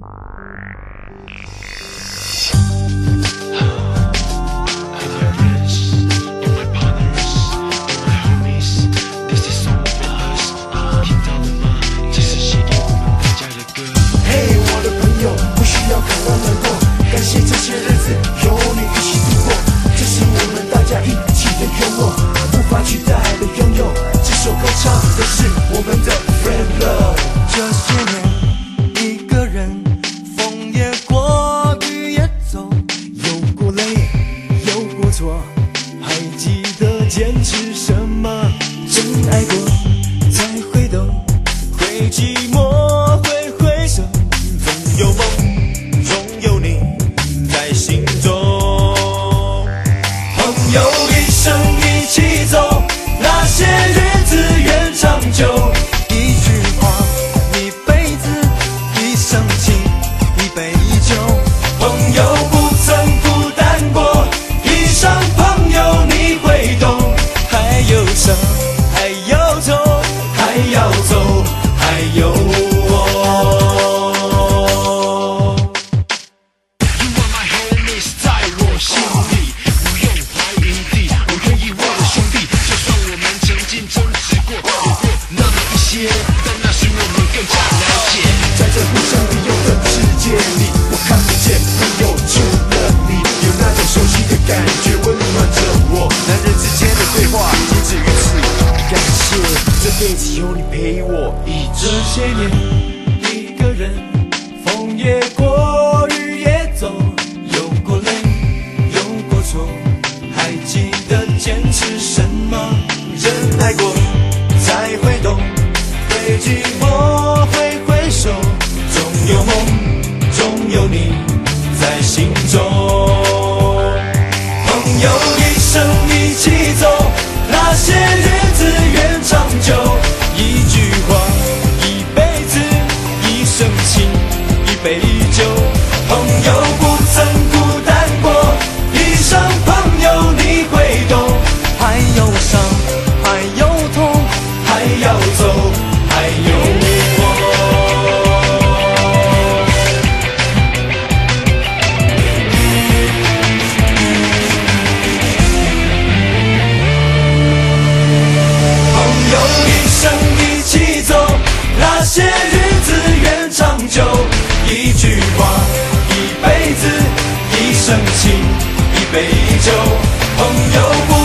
Bye. 说还记得坚持什么真爱过。陪我一这些年，一个人，风也过，雨也走，有过泪，有过错，还记得坚持什么？忍耐过，才会懂，会寂寞，会回首，总有梦，总有你在心中。朋友，一生一起走，那些。杯酒，朋友不曾孤单过，一生朋友你会懂，还有伤，还有痛，还要走，还有我。朋友一生一起走，那些日子愿长久。杯酒朋友不